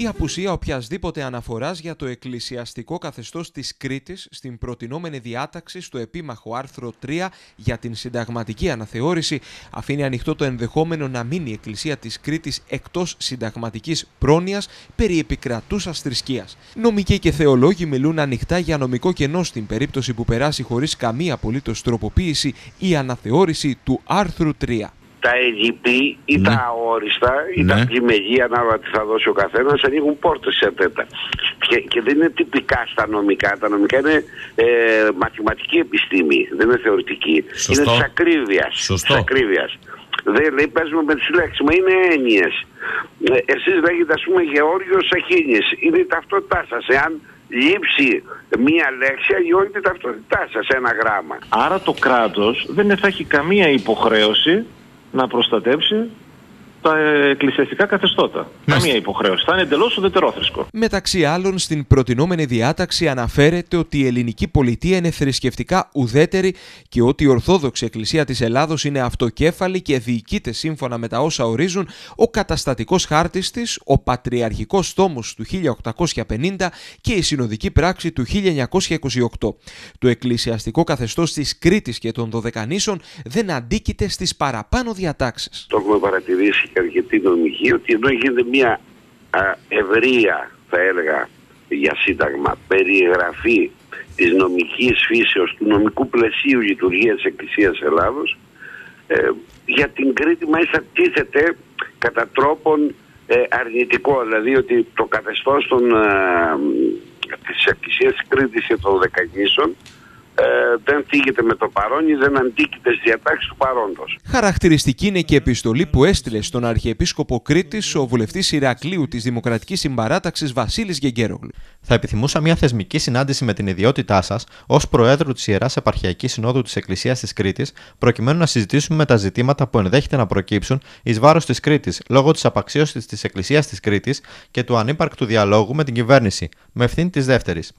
η απουσία οποιασδήποτε αναφοράς για το εκκλησιαστικό καθεστώς της Κρήτης στην προτινόμενη διάταξη στο επίμαχο άρθρο 3 για την συνταγματική αναθεώρηση αφήνει ανοιχτό το ενδεχόμενο να μείνει η Εκκλησία της Κρήτης εκτός συνταγματικής πρόνοιας περί επικρατούσας θρησκείας. Νομικοί και θεολόγοι μιλούν ανοιχτά για νομικό κενό στην περίπτωση που περάσει χωρίς καμία απολύτως τροποποίηση η αναθεώρηση του άρθρου 3 τα ελλειπή ή Ναι. τα αόριστα ή τα Ναι. πλημελή ανάλογα τι θα δώσει ο καθένας ανοίγουν πόρτες σε τέτα. Και, και δεν είναι τυπικά στα νομικά. Τα νομικά είναι ε, μαθηματική επιστήμη, δεν είναι θεωρητική. Σωστό. Είναι τη ακρίβεια. Σωστό. ακρίβειας. Δεν λέει, παίζουμε με τι λέξει, μα είναι έννοιες. Εσείς λέγετε, ας πούμε, Γεώργιο Σαχίνης. Είναι η ταυτότητά σας. Εάν λείψει μία λέξη, αλλοιώνει την ταυτότητά σας ένα γράμμα. Άρα το κράτος δεν θα έχει καμία υποχρέωση να προστατέψει τα εκκλησιαστικά καθεστώτα. Καμία υποχρέωση. Θα είναι εντελώς ουδετερόθρησκο. Μεταξύ άλλων, στην προτινόμενη διάταξη αναφέρεται ότι η ελληνική πολιτεία είναι θρησκευτικά ουδέτερη και ότι η Ορθόδοξη Εκκλησία της Ελλάδος είναι αυτοκέφαλη και διοικείται σύμφωνα με τα όσα ορίζουν ο καταστατικός χάρτης της, ο Πατριαρχικός Τόμος του 1850 και η Συνοδική Πράξη του 1928. Το εκκλησιαστικό καθεστώς της Κρήτης και των Δωδεκανήσων δεν αντίκειται στις παραπάνω διατάξεις. το έχουμε παρατηρήσει και αρκετοί νομικοί ότι ενώ γίνεται μια α, ευρεία θα έλεγα για σύνταγμα περιγραφή της νομικής φύσεως του νομικού πλαισίου λειτουργίας της Εκκλησίας Ελλάδος ε, για την Κρήτη μάλιστα τίθεται κατά τρόπον ε, αρνητικό δηλαδή ότι το καθεστώς των, ε, της Εκκλησίας της Κρήτης και των Δεκαγνήσων ε, δεν θίγεται με το παρόν ή δεν αντίκειται στις διατάξεις του παρόντος. Χαρακτηριστική είναι και η επιστολή που έστειλε στον Αρχιεπίσκοπο Κρήτης ο βουλευτής Ηρακλείου της Δημοκρατικής Συμπαράταξης Βασίλης Γεγκέρογλου. Θα επιθυμούσα μια θεσμική συνάντηση με την ιδιότητά σας ως Προέδρου της Ιεράς Επαρχιακής Συνόδου της Εκκλησίας της Κρήτης, προκειμένου να συζητήσουμε τα ζητήματα που ενδέχεται να προκύψουν εις βάρος της Κρήτης λόγω της απαξίωσης της Εκκλησίας της Κρήτης και του ανύπαρκτου διαλόγου με την κυβέρνηση, με ευθύνη της δεύτερης.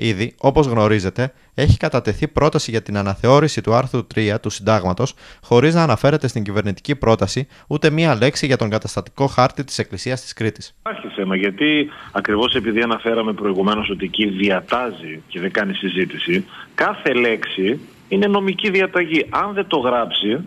Ήδη, όπως γνωρίζετε, έχει κατατεθεί πρόταση για την αναθεώρηση του άρθρου 3 του Συντάγματος, χωρίς να αναφέρεται στην κυβερνητική πρόταση ούτε μία λέξη για τον καταστατικό χάρτη της Εκκλησίας της Κρήτης. Υπάρχει θέμα γιατί ακριβώς επειδή αναφέραμε προηγουμένως ότι εκεί διατάζει και δεν κάνει συζήτηση, κάθε λέξη είναι νομική διαταγή. Αν δεν το γράψει,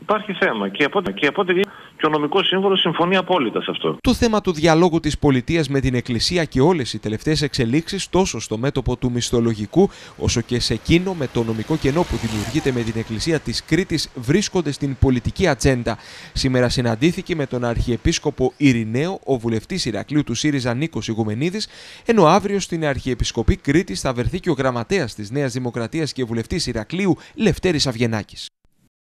υπάρχει θέμα. Και από, και από ό,τι βγαίνει, και ο νομικός σύμβολος συμφωνεί απόλυτα σε αυτό. Το θέμα του διαλόγου της πολιτείας με την Εκκλησία και όλες οι τελευταίες εξελίξεις τόσο στο μέτωπο του μισθολογικού όσο και σε εκείνο με το νομικό κενό που δημιουργείται με την Εκκλησία της Κρήτης βρίσκονται στην πολιτική ατζέντα. Σήμερα συναντήθηκε με τον Αρχιεπίσκοπο Ειρηναίο, ο βουλευτής Ηρακλείου του ΣΥΡΙΖΑ Νίκος Ιγουμενίδης, ενώ αύριο στην Αρχιεπισκοπή Κρήτης θα βρεθεί και ο γραμματέας της Νέας Δημοκρατίας και βουλευτής Ηρακλείου Λευτέρης Αυγενάκης.